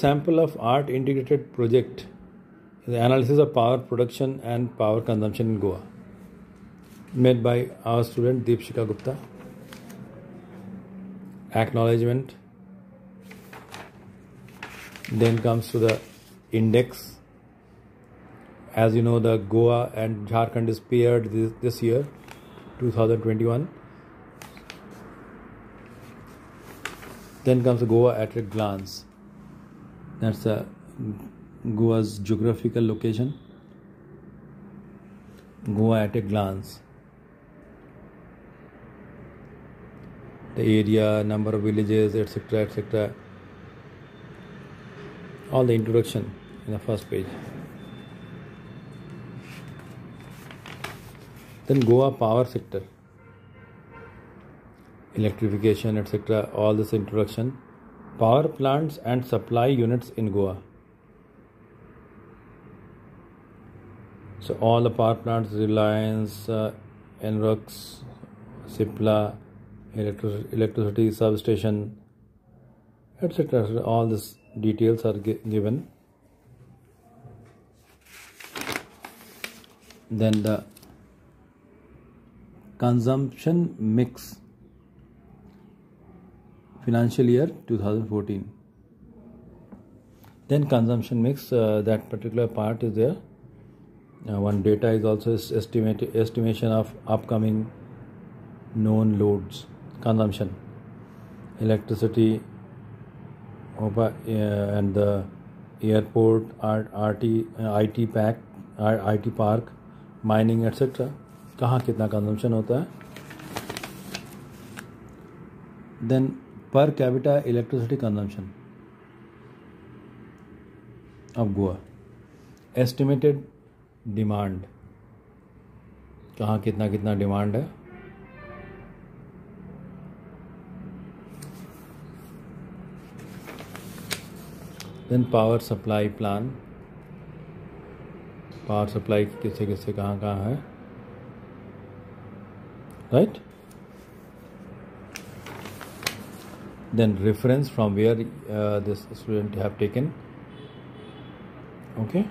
sample of art integrated project the analysis of power production and power consumption in goa. Made by our student deepshika gupta. Acknowledgement. Then comes to the index. As you know the goa and jharkhand is paired this, this year 2021 then comes the goa at a glance that's the Goa's geographical location. Goa at a glance. The area number of villages etc etc all the introduction in the first page. Then Goa power sector. Electrification etc all this introduction power plants and supply units in Goa. So all the power plants, Reliance, uh, Enrox, Cipla, electric- electricity substation, etc. All these details are gi- given. Then the consumption mix financial year 2014 then consumption mix uh, that particular part is there uh, one data is also estimate estimation of upcoming known loads consumption electricity uh, and the airport RT IT pack IT park mining etc कहाँ कितना consumption होता है then per capita electricity consumption of Goa estimated demand कहा कितना कितना demand है? Then power supply plan power supply किससे किससे कहाँ कहाँ है? Right right? Then reference from where uh, this student have taken. Okay